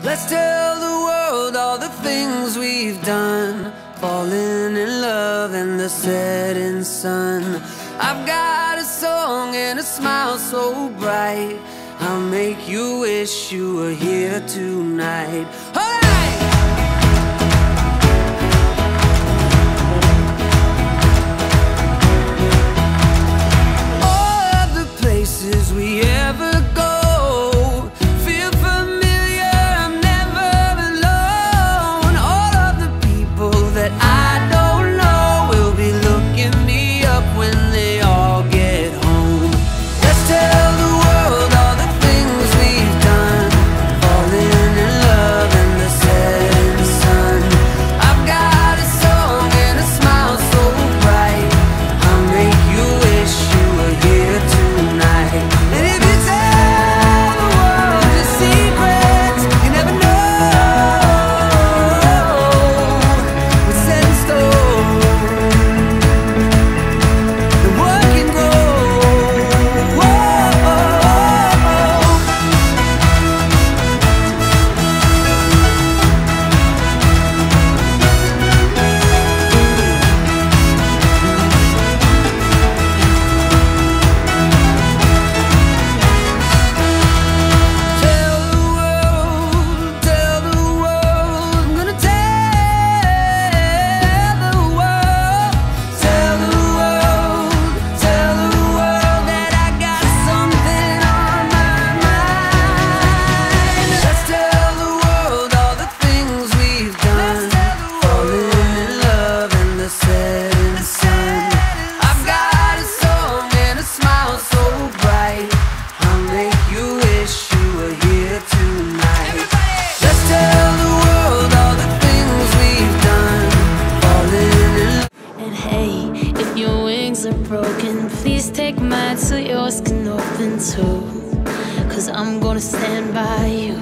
Let's tell the world all the things we've done. Falling in love in the setting sun. I've got a song and a smile so bright. I'll make you wish you were here tonight. oh! too. Cause I'm gonna stand by you.